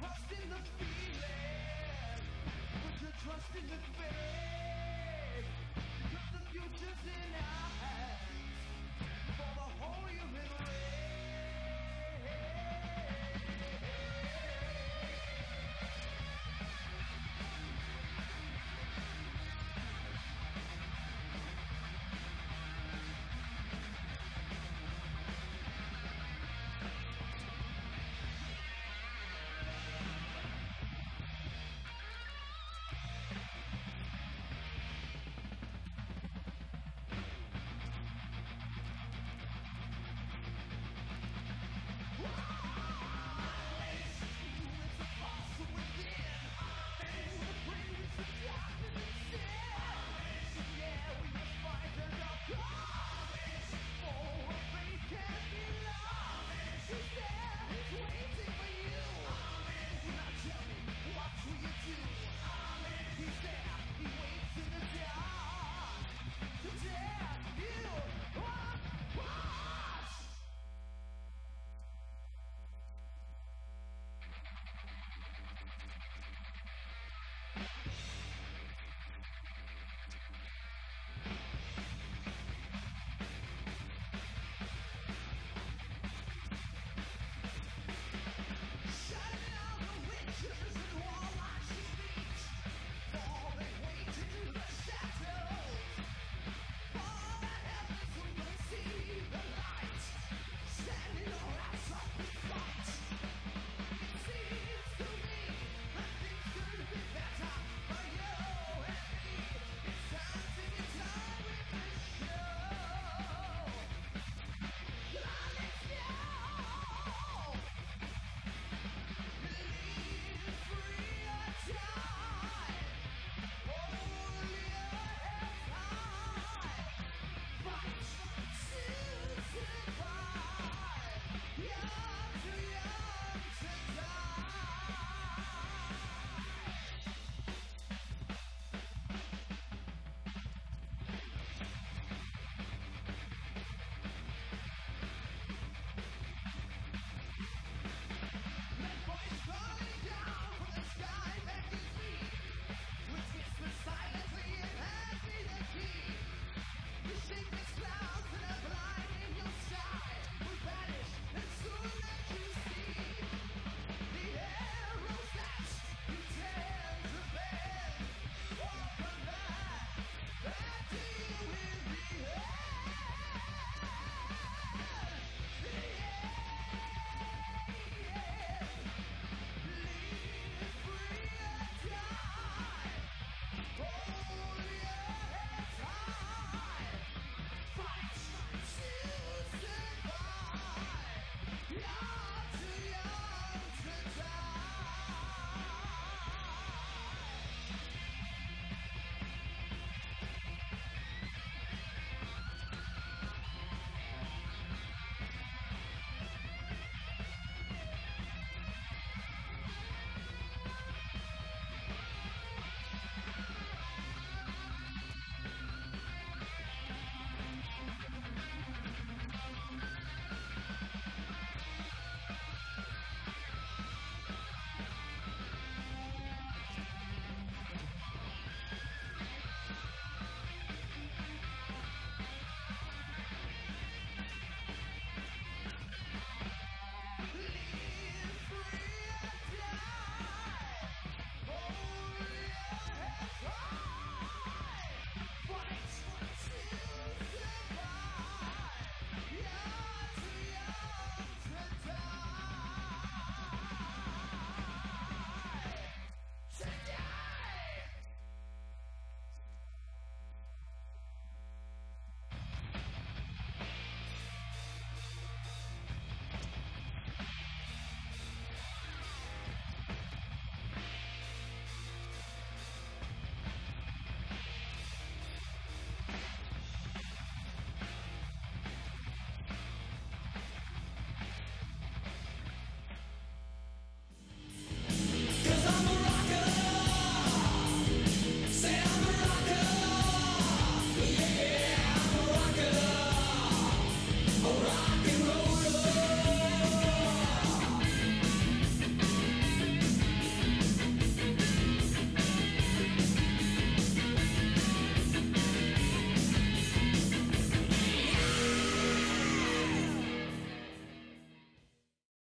trust in the feeling. Put your trust in the faith. Because the future's in our hands. For the whole human race.